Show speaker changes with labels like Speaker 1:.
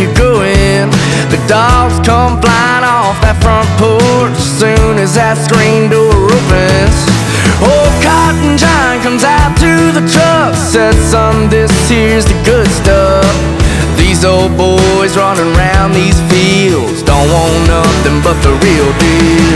Speaker 1: you going? The dogs come flying off that front porch as soon as that screen door opens. Old Cotton John comes out to the truck, says, "Son, this here's the good stuff." These old boys running around these fields don't want nothing but the real deal.